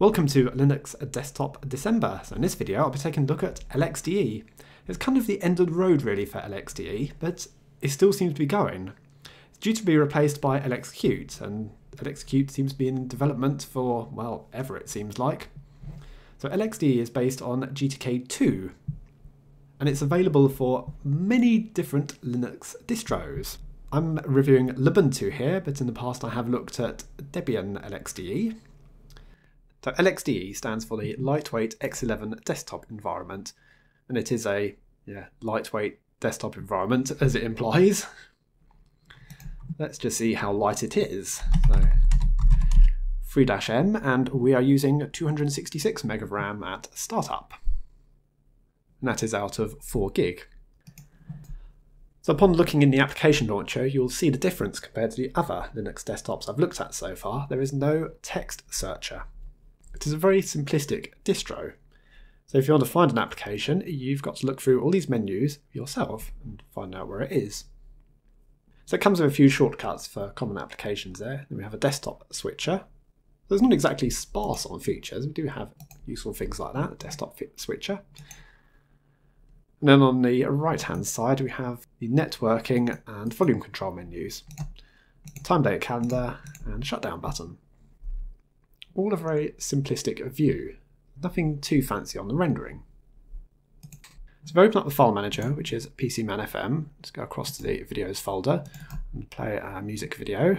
Welcome to Linux Desktop December. So in this video I'll be taking a look at LXDE. It's kind of the end of the road really for LXDE, but it still seems to be going. It's due to be replaced by LXQt, and LXQt seems to be in development for, well, ever it seems like. So LXDE is based on GTK2, and it's available for many different Linux distros. I'm reviewing Lubuntu here, but in the past I have looked at Debian LXDE. So LXDE stands for the Lightweight X11 Desktop Environment, and it is a yeah, lightweight desktop environment, as it implies. Let's just see how light it is. So free -m, and we are using 266 meg of RAM at startup. And that is out of 4 gig. So upon looking in the application launcher, you'll see the difference compared to the other Linux desktops I've looked at so far. There is no text searcher. It is a very simplistic distro. So if you want to find an application, you've got to look through all these menus yourself and find out where it is. So it comes with a few shortcuts for common applications there. Then we have a desktop switcher. So it's not exactly sparse on features. We do have useful things like that, a desktop switcher. And then on the right hand side, we have the networking and volume control menus, time date calendar, and shutdown button. All a very simplistic view, nothing too fancy on the rendering. So if we open up the file manager, which is PCManFM, let's go across to the videos folder and play a music video.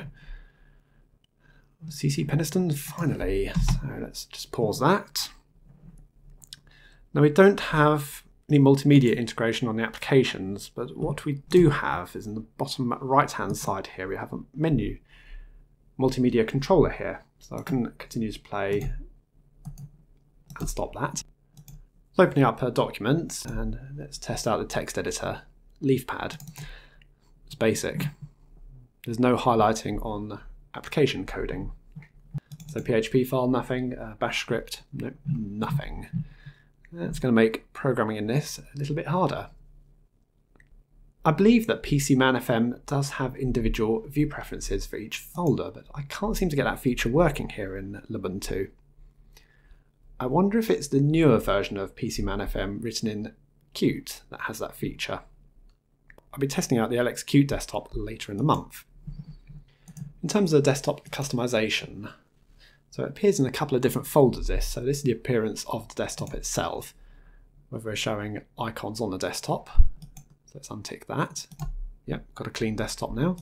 CeCe Peniston, finally. So let's just pause that. Now we don't have any multimedia integration on the applications, but what we do have is in the bottom right hand side here, we have a menu, multimedia controller here. So I can continue to play and stop that. So opening up a document and let's test out the text editor, LeafPad. It's basic. There's no highlighting on application coding. So PHP file, nothing. Uh, bash script, no, nothing. It's going to make programming in this a little bit harder. I believe that PCManFM does have individual view preferences for each folder, but I can't seem to get that feature working here in Lubuntu. I wonder if it's the newer version of PCManFM written in Qt that has that feature. I'll be testing out the LXQt desktop later in the month. In terms of the desktop customization, so it appears in a couple of different folders this. So this is the appearance of the desktop itself, where we're showing icons on the desktop. Let's untick that. Yep, got a clean desktop now.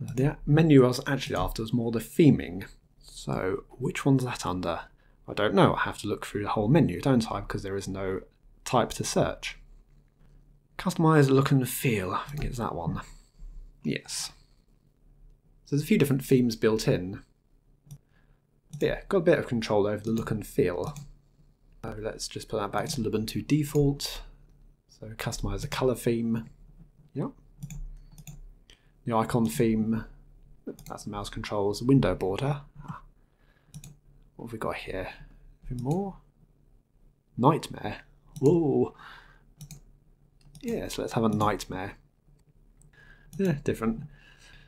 Uh, the menu I was actually after was more the theming. So which one's that under? I don't know. I have to look through the whole menu, don't I? Because there is no type to search. Customize look and feel. I think it's that one. Yes. So there's a few different themes built in yeah, got a bit of control over the look and feel. So let's just put that back to Lubuntu default. So customize the color theme. Yep. The icon theme. That's the mouse controls. Window border. Ah. What have we got here? Anything more? Nightmare. Whoa. Yeah, so let's have a nightmare. Yeah, different.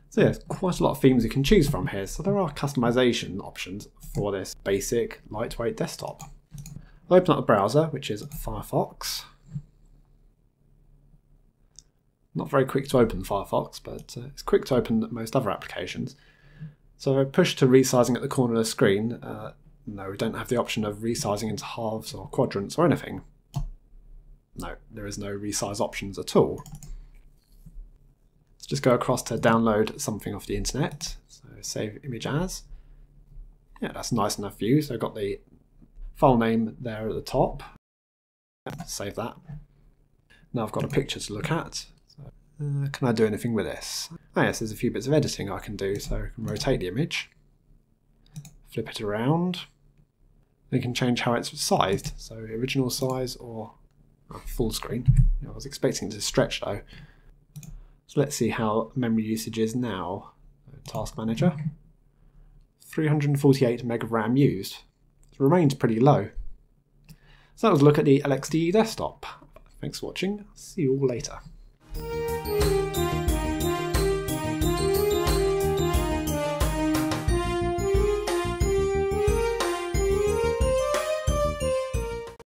So yeah, quite a lot of themes you can choose from here. So there are customization options for this basic lightweight desktop. I'll open up the browser, which is Firefox. Not very quick to open Firefox, but uh, it's quick to open most other applications. So I push to resizing at the corner of the screen, uh, no, we don't have the option of resizing into halves or quadrants or anything. No, there is no resize options at all Let's just go across to download something off the internet. So save image as. Yeah, that's nice enough view. So I've got the file name there at the top. Save that. Now I've got a picture to look at. Uh, can I do anything with this? Oh yes, there's a few bits of editing I can do. So I can rotate the image, flip it around. And you can change how it's sized. So original size or oh, full screen. I was expecting it to stretch though. So let's see how memory usage is now. Task Manager. 348 meg of RAM used. It remains pretty low. So that was a look at the LXDE desktop. Thanks for watching. See you all later.